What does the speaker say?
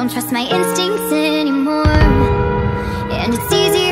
Don't trust my instincts anymore. And it's easier